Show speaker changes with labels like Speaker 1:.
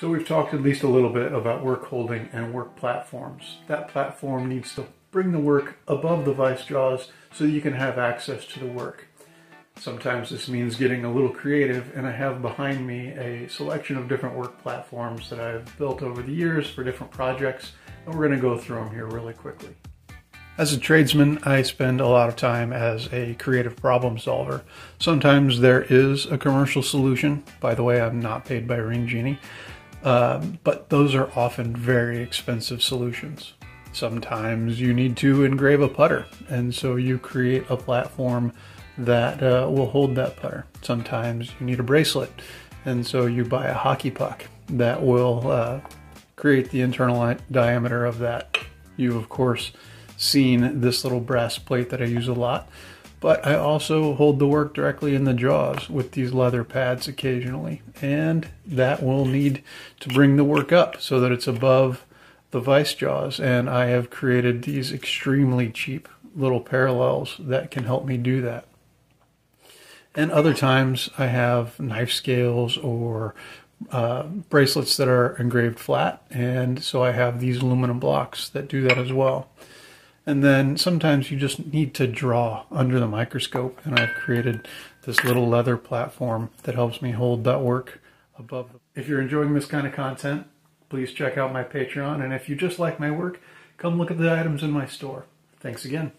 Speaker 1: So we've talked at least a little bit about work holding and work platforms. That platform needs to bring the work above the vice jaws so you can have access to the work. Sometimes this means getting a little creative and I have behind me a selection of different work platforms that I've built over the years for different projects and we're going to go through them here really quickly. As a tradesman, I spend a lot of time as a creative problem solver. Sometimes there is a commercial solution. By the way, I'm not paid by Ring Genie, um, but those are often very expensive solutions. Sometimes you need to engrave a putter, and so you create a platform that uh, will hold that putter. Sometimes you need a bracelet, and so you buy a hockey puck that will uh, create the internal diameter of that. You've, of course, seen this little brass plate that I use a lot, but I also hold the work directly in the jaws with these leather pads occasionally, and that will need to bring the work up so that it's above the vice jaws, and I have created these extremely cheap little parallels that can help me do that. And other times I have knife scales or uh, bracelets that are engraved flat, and so I have these aluminum blocks that do that as well. And then sometimes you just need to draw under the microscope, and I've created this little leather platform that helps me hold that work above. If you're enjoying this kind of content, please check out my Patreon, and if you just like my work, come look at the items in my store. Thanks again.